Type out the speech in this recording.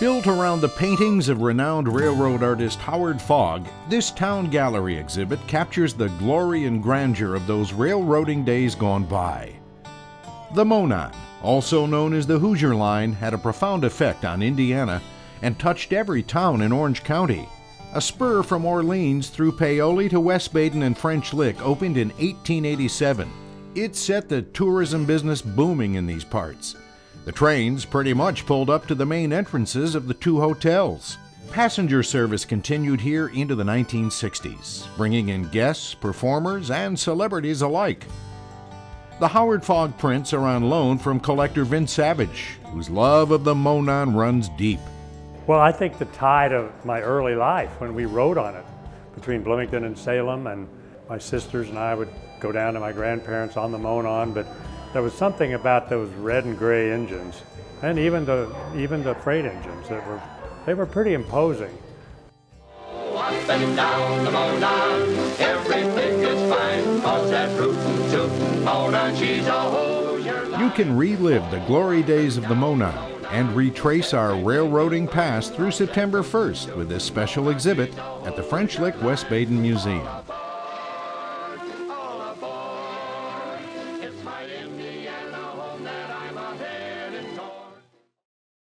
Built around the paintings of renowned railroad artist Howard Fogg, this town gallery exhibit captures the glory and grandeur of those railroading days gone by. The Monon, also known as the Hoosier Line, had a profound effect on Indiana and touched every town in Orange County. A spur from Orleans through Paoli to West Baden and French Lick opened in 1887. It set the tourism business booming in these parts. The trains pretty much pulled up to the main entrances of the two hotels. Passenger service continued here into the 1960s, bringing in guests, performers, and celebrities alike. The Howard Fogg prints are on loan from collector Vince Savage, whose love of the Monon runs deep. Well, I think the tide of my early life when we rode on it between Bloomington and Salem, and my sisters and I would go down to my grandparents on the Monon, but there was something about those red and gray engines, and even the even the freight engines that were they were pretty imposing. Up and down the Monon, everything is fine, cause that rootin' tootin' Monon, she's a Hoosier line. You can relive the glory days of the Monon and retrace our railroading past through September 1st with this special exhibit at the French Lick West Baden Museum.